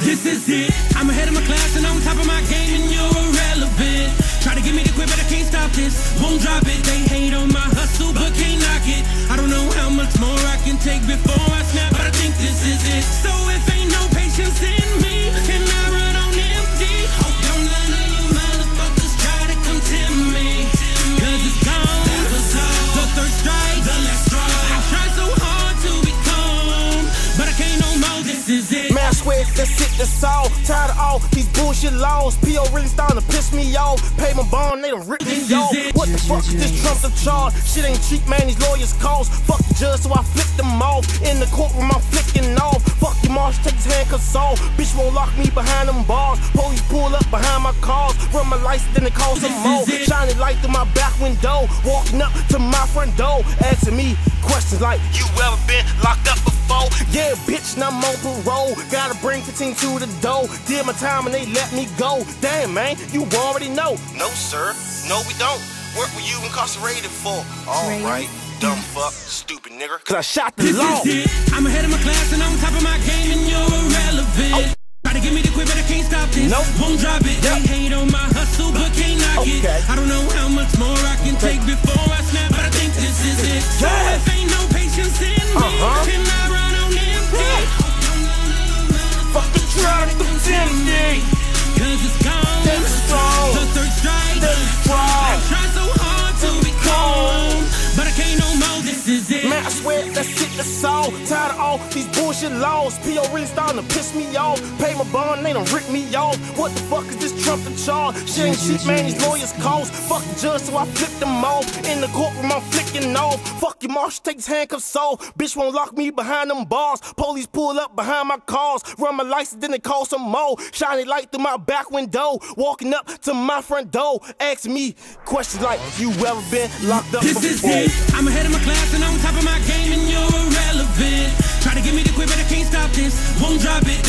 This is it. I'm ahead of my class and I'm on top of my game, and you're irrelevant. Try to give me the quit, but I can't stop this. Won't drop it. They hate on my hustle, but can't knock it. I don't know how much more I can take before I snap, but I think this is it. So Swear that's it, that's all. Tired of all these bullshit laws. PO really starting to piss me off. Pay my bond, they done rip me off. What the fuck is this Trump the charge? Shit ain't cheap, man, these lawyers calls. Fuck the judge, so I flip them off. In the courtroom, I'm flicking off. Fuck your marsh, take his handcuffs off. Bitch won't lock me behind them bars. Police pull up behind my cars. Run my lights, then they call some more. Shining light through my back window. Walking up to my front door. Asking me questions like, You ever been locked up before? Yeah, bitch, and I'm on parole. Gotta bring 15 to the door. Did my time and they let me go. Damn, man, you already know. No, sir. No, we don't. What were you incarcerated for? Alright, dumb fuck, stupid nigga. Cause I shot the This law. is it. I'm ahead of my class and on top of my game, and you're irrelevant. Oh. Try to give me the quit, but I can't stop this. Nope. Won't drop it. Yep. They hate on my hustle, but can't knock Okay. it. I don't know how much more I can take before I swear that's it, that's all. Tired of all these bullshit laws. PO really starting to piss me off. Pay my bond, they done rip me off. What the fuck is this Trump the charge? Shit ain't cheap, man, these lawyers calls. Fuck the judge, so I flip them off. In the courtroom, I'm flicking off. Fuck your marshal, take his handcuffs off. Bitch won't lock me behind them bars. Police pull up behind my cars. Run my license, then they call some more. Shiny light through my back window. Walking up to my front door. Ask me questions like, you ever been locked up This is it. I'm ahead of my class and on top of my game, and you're irrelevant. Try to give me the quit, but I can't stop this. Won't drop it.